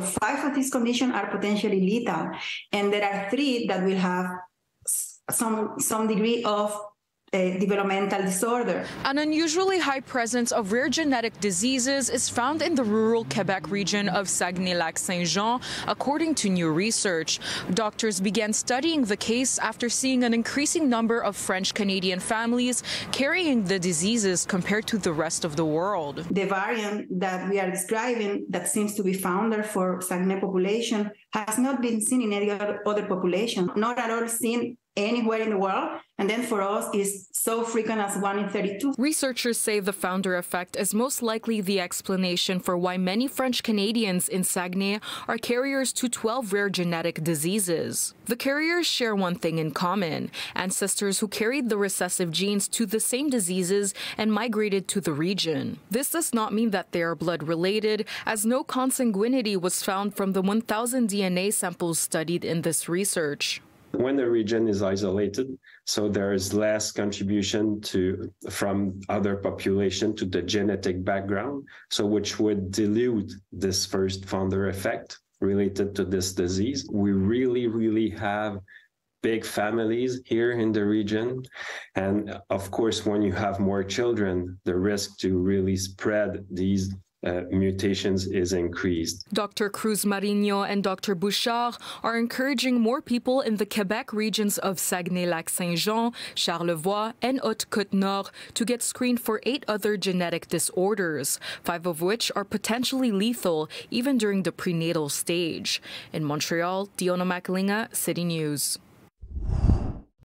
five of these conditions are potentially lethal, and there are three that will have some some degree of Eh, developmental disorder. An unusually high presence of rare genetic diseases is found in the rural Quebec region of Saguenay-Lac-Saint-Jean, according to new research. Doctors began studying the case after seeing an increasing number of French-Canadian families carrying the diseases compared to the rest of the world. The variant that we are describing that seems to be found there for Saguenay population has not been seen in any other population, not at all seen anywhere in the world. And then for us, is so frequent as 1 in 32. Researchers say the founder effect is most likely the explanation for why many French Canadians in Saguenay are carriers to 12 rare genetic diseases. The carriers share one thing in common ancestors who carried the recessive genes to the same diseases and migrated to the region. This does not mean that they are blood related, as no consanguinity was found from the 1,000 DNA samples studied in this research when the region is isolated so there is less contribution to from other population to the genetic background so which would dilute this first founder effect related to this disease. We really really have big families here in the region and of course when you have more children the risk to really spread these uh, mutations is increased. Dr. Cruz Mariño and Dr. Bouchard are encouraging more people in the Quebec regions of Saguenay-Lac-Saint-Jean, Charlevoix, and Haute-Côte-Nord to get screened for eight other genetic disorders, five of which are potentially lethal even during the prenatal stage. In Montreal, Diona Macalinga, City News.